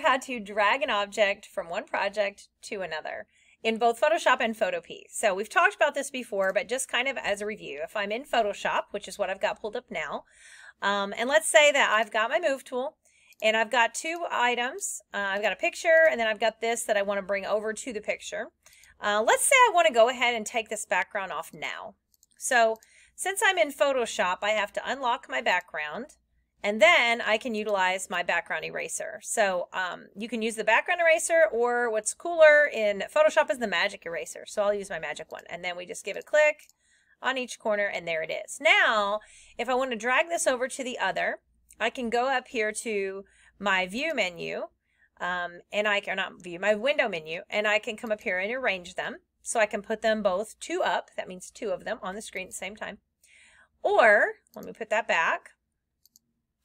how to drag an object from one project to another in both Photoshop and Photopea. So we've talked about this before, but just kind of as a review, if I'm in Photoshop, which is what I've got pulled up now, um, and let's say that I've got my move tool and I've got two items. Uh, I've got a picture and then I've got this that I want to bring over to the picture. Uh, let's say I want to go ahead and take this background off now. So since I'm in Photoshop, I have to unlock my background and then I can utilize my background eraser. So um, you can use the background eraser or what's cooler in Photoshop is the magic eraser. So I'll use my magic one. And then we just give it a click on each corner and there it is. Now, if I want to drag this over to the other, I can go up here to my view menu um, and I can not view my window menu and I can come up here and arrange them. So I can put them both two up. That means two of them on the screen at the same time. Or let me put that back.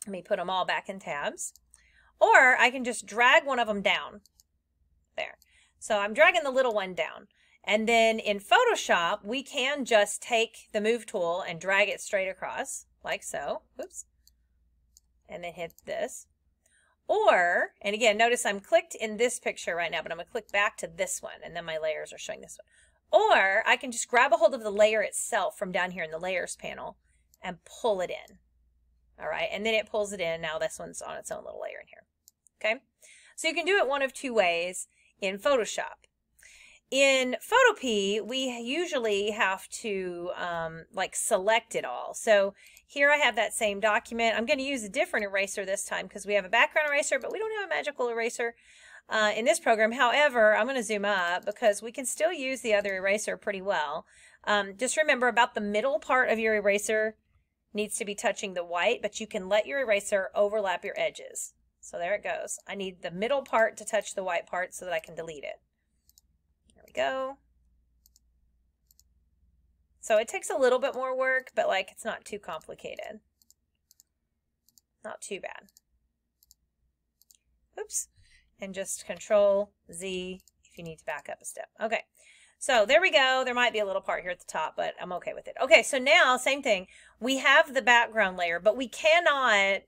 Let me put them all back in tabs. Or I can just drag one of them down. There. So I'm dragging the little one down. And then in Photoshop, we can just take the move tool and drag it straight across, like so. Oops. And then hit this. Or, and again, notice I'm clicked in this picture right now, but I'm going to click back to this one, and then my layers are showing this one. Or I can just grab a hold of the layer itself from down here in the layers panel and pull it in. All right, and then it pulls it in. Now this one's on its own little layer in here. Okay, so you can do it one of two ways in Photoshop. In Photopea, we usually have to um, like select it all. So here I have that same document. I'm going to use a different eraser this time because we have a background eraser, but we don't have a magical eraser uh, in this program. However, I'm going to zoom up because we can still use the other eraser pretty well. Um, just remember about the middle part of your eraser needs to be touching the white, but you can let your eraser overlap your edges. So there it goes. I need the middle part to touch the white part so that I can delete it. There we go. So it takes a little bit more work, but like it's not too complicated. Not too bad. Oops. And just control Z if you need to back up a step. Okay. So there we go. There might be a little part here at the top, but I'm okay with it. Okay, so now, same thing. We have the background layer, but we cannot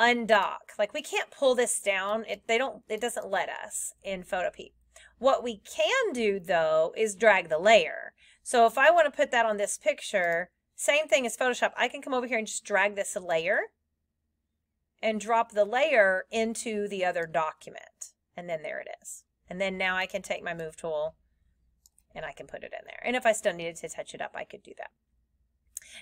undock. Like we can't pull this down. It they don't it doesn't let us in Photopea. What we can do though is drag the layer. So if I want to put that on this picture, same thing as Photoshop, I can come over here and just drag this layer and drop the layer into the other document. And then there it is. And then now I can take my move tool and I can put it in there. And if I still needed to touch it up, I could do that.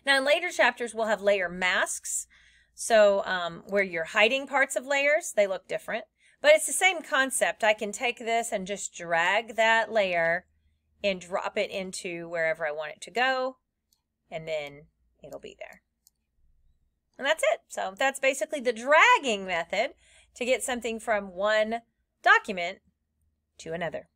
Now in later chapters, we'll have layer masks. So um, where you're hiding parts of layers, they look different. But it's the same concept. I can take this and just drag that layer and drop it into wherever I want it to go. And then it'll be there. And that's it. So that's basically the dragging method to get something from one document to another.